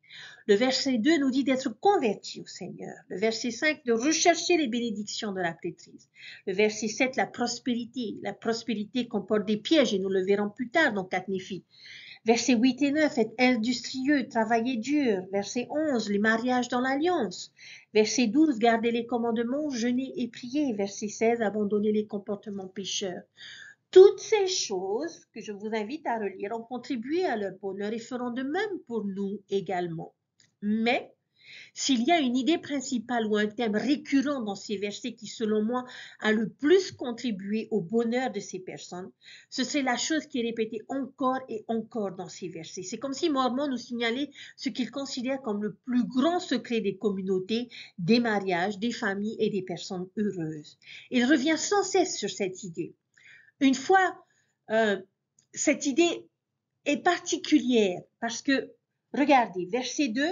[SPEAKER 1] Le verset 2 nous dit d'être converti au Seigneur. Le verset 5 de rechercher les bénédictions de la prêtrise. Le verset 7 la prospérité. La prospérité comporte des pièges et nous le verrons plus tard dans 4 Néphi. Verset 8 et 9, être industrieux, travailler dur. Verset 11, les mariages dans l'alliance. Verset 12, garder les commandements, jeûner et prier. Verset 16, abandonner les comportements pécheurs. Toutes ces choses que je vous invite à relire ont contribué à leur bonheur et feront de même pour nous également. Mais S'il y a une idée principale ou un thème récurrent dans ces versets qui, selon moi, a le plus contribué au bonheur de ces personnes, ce serait la chose qui est répétée encore et encore dans ces versets. C'est comme si Mormon nous signalait ce qu'il considère comme le plus grand secret des communautés, des mariages, des familles et des personnes heureuses. Il revient sans cesse sur cette idée. Une fois, euh, cette idée est particulière parce que, regardez, verset 2,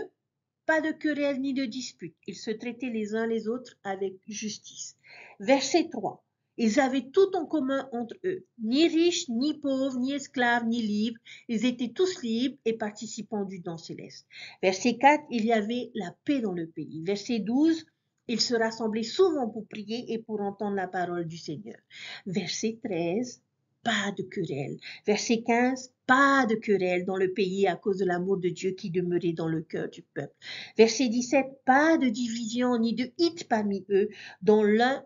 [SPEAKER 1] pas de querelle ni de dispute. Ils se traitaient les uns les autres avec justice. Verset 3. Ils avaient tout en commun entre eux, ni riches, ni pauvres, ni esclaves, ni libres. Ils étaient tous libres et participants du don céleste. Verset 4, il y avait la paix dans le pays. Verset 12, ils se rassemblaient souvent pour prier et pour entendre la parole du Seigneur. Verset 13, pas de querelle. Verset 15, pas de querelle dans le pays à cause de l'amour de Dieu qui demeurait dans le cœur du peuple. Verset 17, pas de division ni de hit parmi eux, dont l'un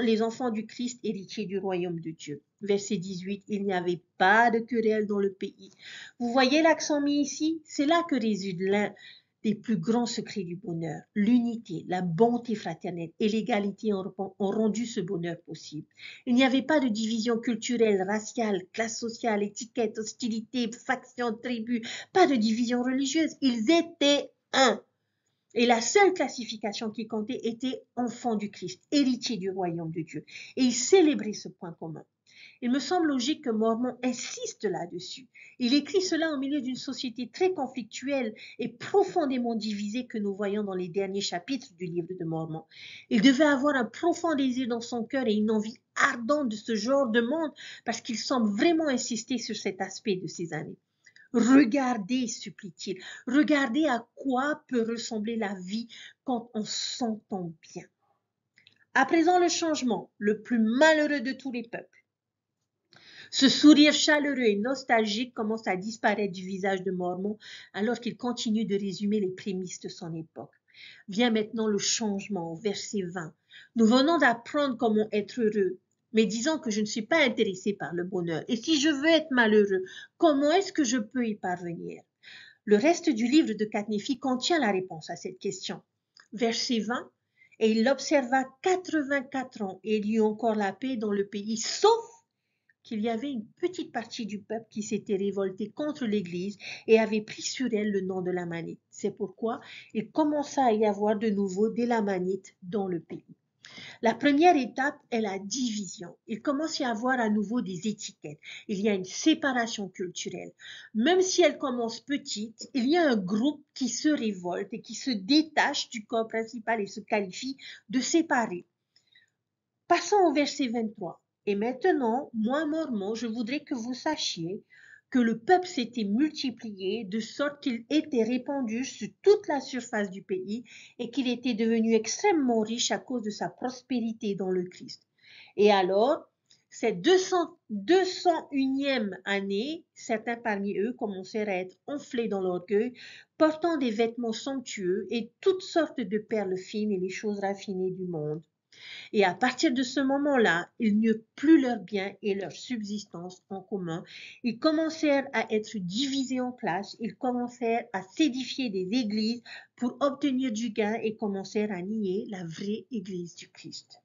[SPEAKER 1] les enfants du Christ héritiers du royaume de Dieu. Verset 18, il n'y avait pas de querelle dans le pays. Vous voyez l'accent mis ici? C'est là que réside les plus grands secrets du bonheur. L'unité, la bonté fraternelle et l'égalité ont, rendu ce bonheur possible. Il n'y avait pas de division culturelle, raciale, classe sociale, étiquette, hostilité, faction, tribu, pas de division religieuse. Ils étaient un. Et la seule classification qui comptait était enfant du Christ, héritier du royaume de Dieu. Et ils célébraient ce point commun. Il me semble logique que Mormon insiste là-dessus. Il écrit cela au milieu d'une société très conflictuelle et profondément divisée que nous voyons dans les derniers chapitres du livre de Mormon. Il devait avoir un profond désir dans son cœur et une envie ardente de ce genre de monde parce qu'il semble vraiment insister sur cet aspect de ces années. Regardez, supplie-t-il, regardez à quoi peut ressembler la vie quand on s'entend bien. À présent, le changement, le plus malheureux de tous les peuples. Ce sourire chaleureux et nostalgique commence à disparaître du visage de Mormon alors qu'il continue de résumer les prémices de son époque. Vient maintenant le changement, verset 20. Nous venons d'apprendre comment être heureux, mais disons que je ne suis pas intéressé par le bonheur. Et si je veux être malheureux, comment est-ce que je peux y parvenir Le reste du livre de Katnefi contient la réponse à cette question. Verset 20. Et il observa 84 ans et il y eut encore la paix dans le pays, sauf qu'il y avait une petite partie du peuple qui s'était révoltée contre l'Église et avait pris sur elle le nom de l'Amanite. C'est pourquoi il commença à y avoir de nouveau des Lamanites dans le pays. La première étape est la division. Il commence à y avoir à nouveau des étiquettes. Il y a une séparation culturelle. Même si elle commence petite, il y a un groupe qui se révolte et qui se détache du corps principal et se qualifie de séparé. Passons au verset 23. Et maintenant, moi, Mormon, je voudrais que vous sachiez que le peuple s'était multiplié de sorte qu'il était répandu sur toute la surface du pays et qu'il était devenu extrêmement riche à cause de sa prospérité dans le Christ. Et alors, cette 200, 201e année, certains parmi eux commencèrent à être enflés dans l'orgueil, portant des vêtements somptueux et toutes sortes de perles fines et les choses raffinées du monde. Et à partir de ce moment-là, ils n'eurent plus leurs biens et leur subsistance en commun. Ils commencèrent à être divisés en classes, ils commencèrent à s'édifier des églises pour obtenir du gain et commencèrent à nier la vraie église du Christ.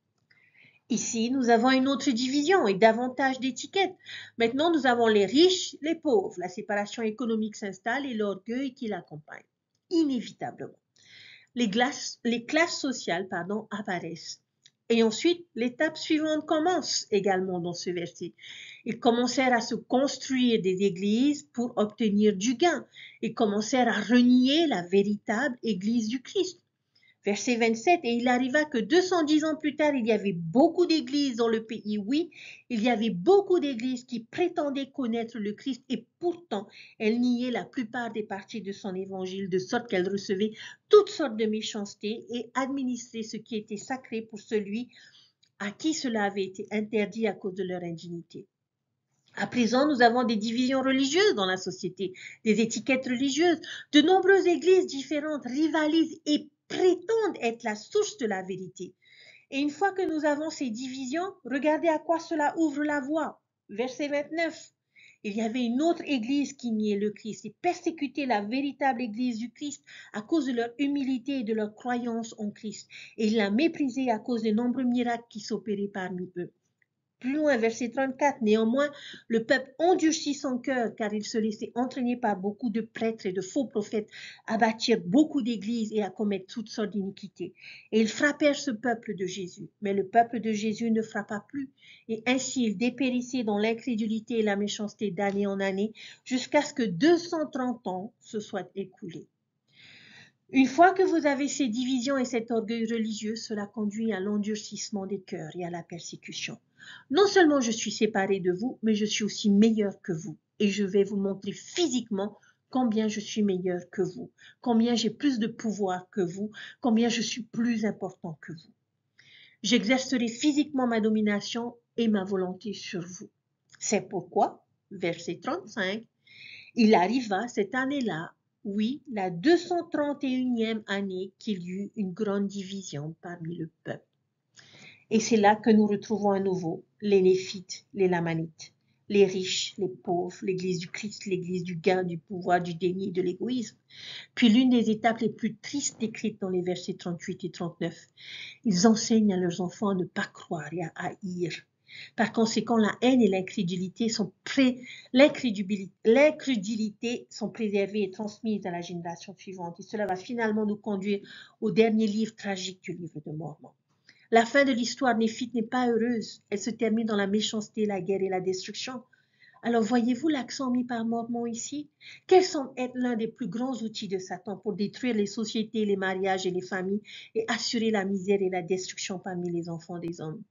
[SPEAKER 1] Ici, nous avons une autre division et davantage d'étiquettes. Maintenant, nous avons les riches, les pauvres. La séparation économique s'installe et l'orgueil qui l'accompagne. Inévitablement. Les, classes sociales apparaissent. Et ensuite, l'étape suivante commence également dans ce verset. Ils commencèrent à se construire des églises pour obtenir du gain. Ils commencèrent à renier la véritable église du Christ. Verset 27, et il arriva que 210 ans plus tard, il y avait beaucoup d'églises dans le pays. Oui, il y avait beaucoup d'églises qui prétendaient connaître le Christ et pourtant elles niaient la plupart des parties de son évangile, de sorte qu'elles recevaient toutes sortes de méchanceté et administraient ce qui était sacré pour celui à qui cela avait été interdit à cause de leur indignité. À présent, nous avons des divisions religieuses dans la société, des étiquettes religieuses. De nombreuses églises différentes rivalisent et prétendent être la source de la vérité. Et une fois que nous avons ces divisions, regardez à quoi cela ouvre la voie. Verset 29. Il y avait une autre église qui niait le Christ et persécutait la véritable église du Christ à cause de leur humilité et de leur croyance en Christ. Et il la méprisait à cause des nombreux miracles qui s'opéraient parmi eux. Plus loin, verset 34, néanmoins, le peuple endurcit son cœur car il se laissait entraîner par beaucoup de prêtres et de faux prophètes à bâtir beaucoup d'églises et à commettre toutes sortes d'iniquités. Et ils frappèrent ce peuple de Jésus. Mais le peuple de Jésus ne frappa plus. Et ainsi il dépérissait dans l'incrédulité et la méchanceté d'année en année jusqu'à ce que 230 ans se soient écoulés. Une fois que vous avez ces divisions et cet orgueil religieux, cela conduit à l'endurcissement des cœurs et à la persécution. Non seulement je suis séparé de vous, mais je suis aussi meilleur que vous. Et je vais vous montrer physiquement combien je suis meilleur que vous, combien j'ai plus de pouvoir que vous, combien je suis plus important que vous. J'exercerai physiquement ma domination et ma volonté sur vous. C'est pourquoi, verset 35, il arriva cette année-là, oui, la 231e année, qu'il y eut une grande division parmi le peuple. Et c'est là que nous retrouvons à nouveau les Néphites, les Lamanites, les riches, les pauvres, l'Église du Christ, l'Église du gain, du pouvoir, du déni, de l'égoïsme. Puis l'une des étapes les plus tristes décrites dans les versets 38 et 39, ils enseignent à leurs enfants à ne pas croire et à haïr. Par conséquent, la haine et l'incrédulité sont, l'incrédulité sont préservées et transmises à la génération suivante. Et cela va finalement nous conduire au dernier livre tragique du livre de Mormon. La fin de l'histoire néphite n'est pas heureuse. Elle se termine dans la méchanceté, la guerre et la destruction. Alors voyez-vous l'accent mis par Mormon ici? Quels semble être l'un des plus grands outils de Satan pour détruire les sociétés, les mariages et les familles et assurer la misère et la destruction parmi les enfants des hommes?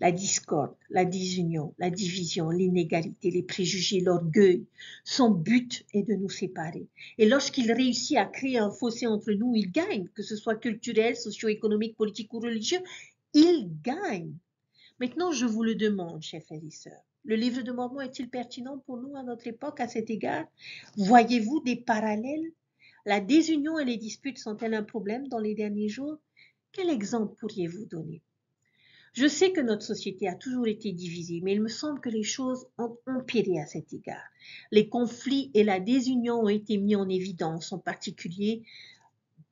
[SPEAKER 1] La discorde, la disunion, la division, l'inégalité, les préjugés, l'orgueil. Son but est de nous séparer. Et lorsqu'il réussit à créer un fossé entre nous, il gagne, que ce soit culturel, socio-économique, politique ou religieux, il gagne. Maintenant, je vous le demande, chers frères et sœurs. Le livre de Mormon est-il pertinent pour nous à notre époque à cet égard? Voyez-vous des parallèles? La désunion et les disputes sont-elles un problème dans les derniers jours? Quel exemple pourriez-vous donner? Je sais que notre société a toujours été divisée, mais il me semble que les choses ont empiré à cet égard. Les conflits et la désunion ont été mis en évidence, en particulier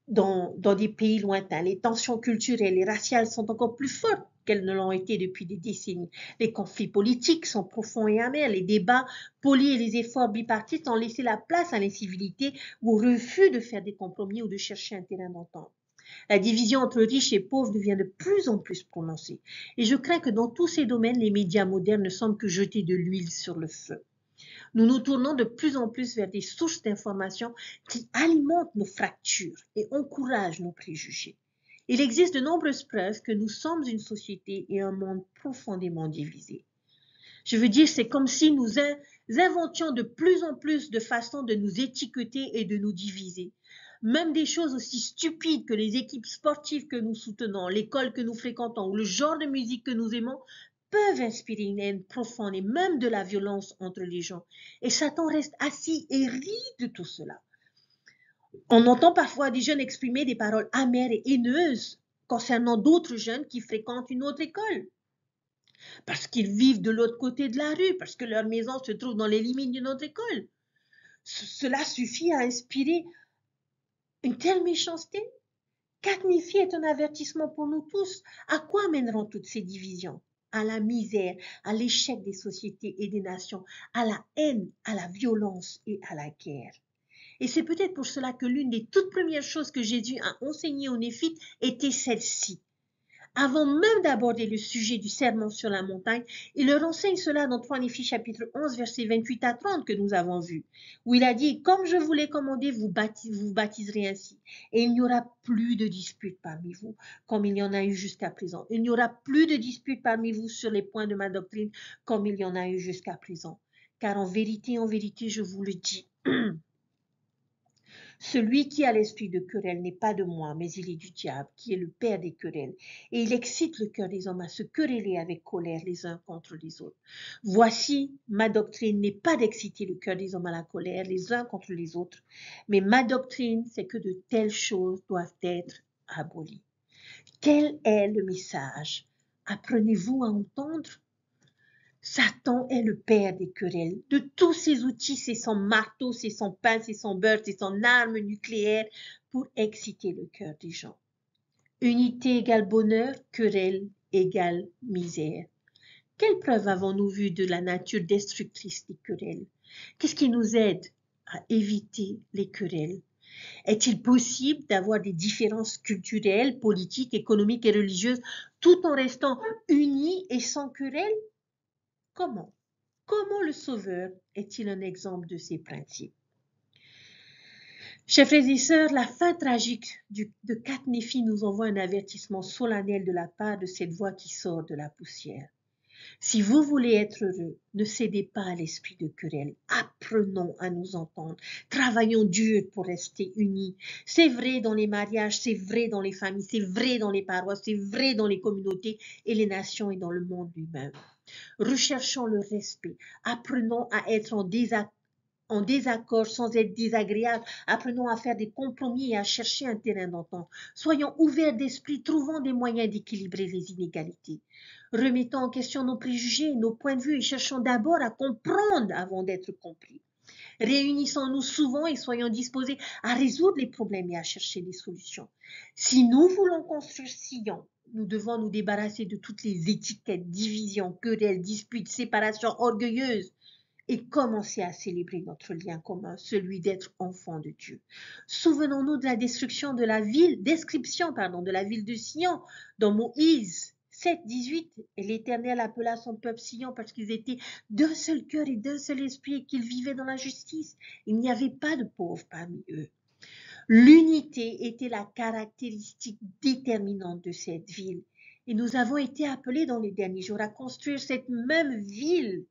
[SPEAKER 1] dans, des pays lointains. Les tensions culturelles et raciales sont encore plus fortes qu'elles ne l'ont été depuis des décennies. Les conflits politiques sont profonds et amers. Les débats polis et les efforts bipartites ont laissé la place à l'incivilité ou au refus de faire des compromis ou de chercher un terrain d'entente. La division entre riches et pauvres devient de plus en plus prononcée. Et je crains que dans tous ces domaines, les médias modernes ne semblent que jeter de l'huile sur le feu. Nous nous tournons de plus en plus vers des sources d'informations qui alimentent nos fractures et encouragent nos préjugés. Il existe de nombreuses preuves que nous sommes une société et un monde profondément divisés. Je veux dire, c'est comme si nous inventions de plus en plus de façons de nous étiqueter et de nous diviser. Même des choses aussi stupides que les équipes sportives que nous soutenons, l'école que nous fréquentons ou le genre de musique que nous aimons peuvent inspirer une haine profonde et même de la violence entre les gens. Et Satan reste assis et rit de tout cela. On entend parfois des jeunes exprimer des paroles amères et haineuses concernant d'autres jeunes qui fréquentent une autre école. Parce qu'ils vivent de l'autre côté de la rue, parce que leur maison se trouve dans les limites d'une autre école. cela suffit à inspirer une telle méchanceté Katnifi est un avertissement pour nous tous. À quoi mèneront toutes ces divisions? À la misère, à l'échec des sociétés et des nations, à la haine, à la violence et à la guerre. Et c'est peut-être pour cela que l'une des toutes premières choses que Jésus a enseignées aux Néphites était celle-ci. Avant même d'aborder le sujet du serment sur la montagne, il leur enseigne cela dans 3 Néphi chapitre 11 versets 28 à 30 que nous avons vu, où il a dit, comme je vous l'ai commandé, vous, vous baptiserez ainsi, et il n'y aura plus de disputes parmi vous, comme il y en a eu jusqu'à présent. Il n'y aura plus de disputes parmi vous sur les points de ma doctrine, comme il y en a eu jusqu'à présent. Car en vérité, en vérité, je vous le dis, <clears throat> Celui qui a l'esprit de querelle n'est pas de moi, mais il est du diable, qui est le père des querelles. Et il excite le cœur des hommes à se quereller avec colère les uns contre les autres. Voici, ma doctrine n'est pas d'exciter le cœur des hommes à la colère les uns contre les autres, mais ma doctrine, c'est que de telles choses doivent être abolies. Quel est le message? Apprenez-vous à entendre? Satan est le père des querelles. De tous ses outils, c'est son marteau, c'est son pain, c'est son beurre, c'est son arme nucléaire pour exciter le cœur des gens. Unité égale bonheur, querelle égale misère. Quelle preuve avons-nous vu de la nature destructrice des querelles? Qu'est-ce qui nous aide à éviter les querelles? Est-il possible d'avoir des différences culturelles, politiques, économiques et religieuses tout en restant unis et sans querelle Comment? Comment le Sauveur est-il un exemple de ces principes? Chers frères et sœurs, la fin tragique de Katnéfi nous envoie un avertissement solennel de la part de cette voix qui sort de la poussière. Si vous voulez être heureux, ne cédez pas à l'esprit de querelle. Apprenons à nous entendre. Travaillons dur pour rester unis. C'est vrai dans les mariages, c'est vrai dans les familles, c'est vrai dans les paroisses, c'est vrai dans les communautés et les nations et dans le monde lui-même. Recherchons le respect. Apprenons à être en désaccord en désaccord sans être désagréable. Apprenons à faire des compromis et à chercher un terrain d'entente. Soyons ouverts d'esprit, trouvons des moyens d'équilibrer les inégalités. Remettons en question nos préjugés, nos points de vue et cherchons d'abord à comprendre avant d'être compris. Réunissons-nous souvent et soyons disposés à résoudre les problèmes et à chercher des solutions. Si nous voulons construire Sion, nous devons nous débarrasser de toutes les étiquettes, divisions, querelles, disputes, séparations orgueilleuses et commencer à célébrer notre lien commun, celui d'être enfant de Dieu. Souvenons-nous de la destruction de la ville, description, pardon, de la ville de Sion dans Moïse 7, 18. Et l'Éternel appela son peuple Sion parce qu'ils étaient d'un seul cœur et d'un seul esprit et qu'ils vivaient dans la justice. Il n'y avait pas de pauvres parmi eux. L'unité était la caractéristique déterminante de cette ville. Et nous avons été appelés dans les derniers jours à construire cette même ville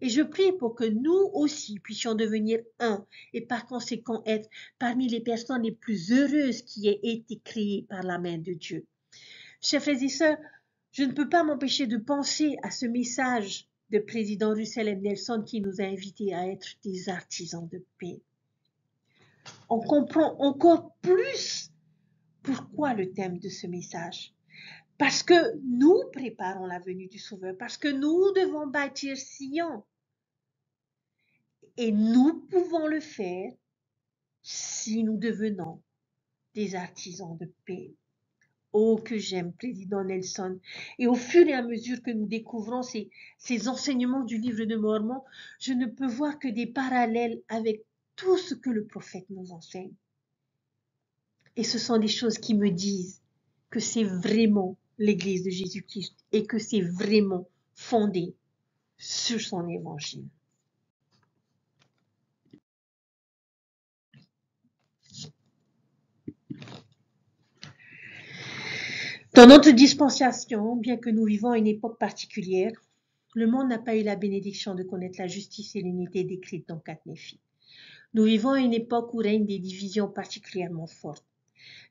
[SPEAKER 1] et je prie pour que nous aussi puissions devenir un et par conséquent être parmi les personnes les plus heureuses qui aient été créées par la main de Dieu. Chers frères et sœurs, je ne peux pas m'empêcher de penser à ce message de président Russell M. Nelson qui nous a invités à être des artisans de paix. On comprend encore plus pourquoi le thème de ce message. Parce que nous préparons la venue du Sauveur, parce que nous devons bâtir Sion. Et nous pouvons le faire si nous devenons des artisans de paix. Oh, que j'aime Président Nelson. Et au fur et à mesure que nous découvrons ces, enseignements du livre de Mormon, je ne peux voir que des parallèles avec tout ce que le prophète nous enseigne. Et ce sont des choses qui me disent que c'est vraiment l'Église de Jésus-Christ et que c'est vraiment fondé sur son évangile. Dans notre dispensation, bien que nous vivons une époque particulière, le monde n'a pas eu la bénédiction de connaître la justice et l'unité décrites dans quatre Néphi. Nous vivons à une époque où règnent des divisions particulièrement fortes.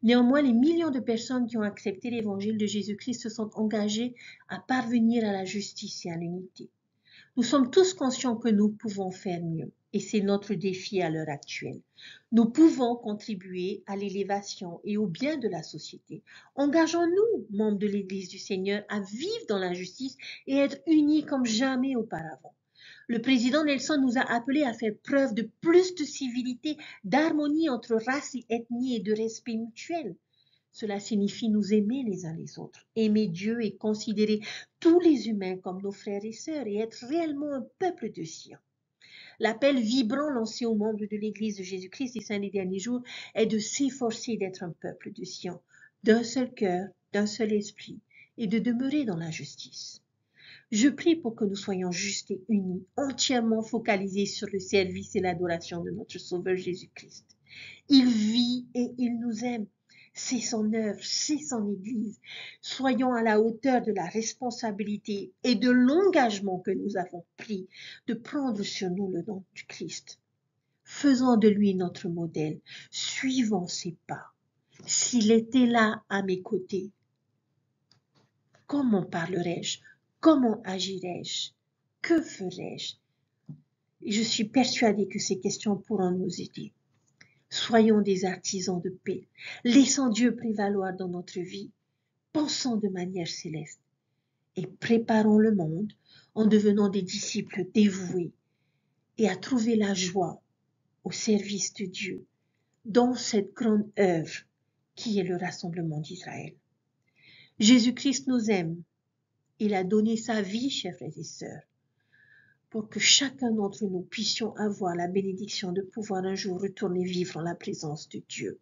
[SPEAKER 1] Néanmoins, les millions de personnes qui ont accepté l'évangile de Jésus-Christ se sont engagées à parvenir à la justice et à l'unité. Nous sommes tous conscients que nous pouvons faire mieux et c'est notre défi à l'heure actuelle. Nous pouvons contribuer à l'élévation et au bien de la société. Engageons-nous, membres de l'Église du Seigneur, à vivre dans la justice et être unis comme jamais auparavant. Le président Nelson nous a appelés à faire preuve de plus de civilité, d'harmonie entre races et ethnies et de respect mutuel. Cela signifie nous aimer les uns les autres, aimer Dieu et considérer tous les humains comme nos frères et sœurs et être réellement un peuple de sien. L'appel vibrant lancé aux membres de l'Église de Jésus-Christ des saints des derniers jours est de s'efforcer d'être un peuple de Sion, d'un seul cœur, d'un seul esprit, et de demeurer dans la justice. Je prie pour que nous soyons justes et unis, entièrement focalisés sur le service et l'adoration de notre Sauveur Jésus-Christ. Il vit et il nous aime c'est son œuvre, c'est son Église. Soyons à la hauteur de la responsabilité et de l'engagement que nous avons pris de prendre sur nous le nom du Christ. Faisons de lui notre modèle, suivons ses pas. S'il était là à mes côtés, comment parlerais-je Comment agirais-je Que ferais-je Je suis persuadée que ces questions pourront nous aider. Soyons des artisans de paix. Laissons Dieu prévaloir dans notre vie. Pensons de manière céleste et préparons le monde en devenant des disciples dévoués et à trouver la joie au service de Dieu dans cette grande œuvre qui est le rassemblement d'Israël. Jésus-Christ nous aime. Il a donné sa vie, chers frères et sœurs, pour que chacun d'entre nous puissions avoir la bénédiction de pouvoir un jour retourner vivre en la présence de Dieu.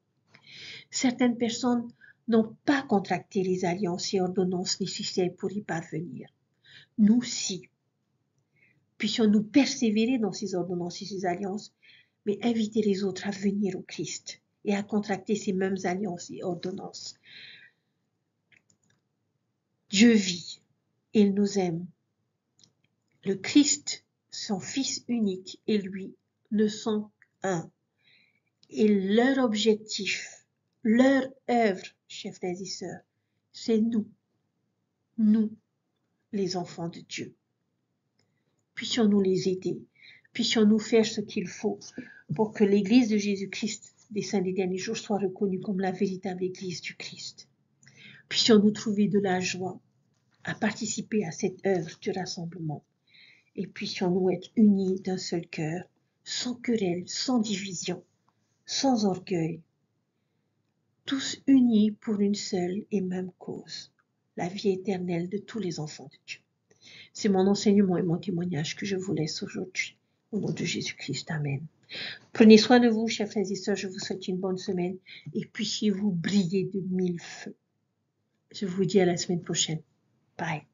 [SPEAKER 1] Certaines personnes n'ont pas contracté les alliances et ordonnances nécessaires pour y parvenir. Nous, si. Puissions-nous persévérer dans ces ordonnances et ces alliances, mais inviter les autres à venir au Christ et à contracter ces mêmes alliances et ordonnances. Dieu vit, il nous aime. Le Christ, son Fils unique, et lui ne sont un. Et leur objectif, leur œuvre, chers frères c'est nous, nous, les enfants de Dieu. Puissions-nous les aider, puissions-nous faire ce qu'il faut pour que l'Église de Jésus-Christ des saints des derniers jours soit reconnue comme la véritable Église du Christ. Puissions-nous trouver de la joie à participer à cette œuvre du rassemblement et puissions-nous être unis d'un seul cœur, sans querelle, sans division, sans orgueil, tous unis pour une seule et même cause, la vie éternelle de tous les enfants de Dieu. C'est mon enseignement et mon témoignage que je vous laisse aujourd'hui. Au nom de Jésus-Christ. Amen. Prenez soin de vous, chers frères et sœurs. Je vous souhaite une bonne semaine et puissiez-vous briller de mille feux. Je vous dis à la semaine prochaine. Bye.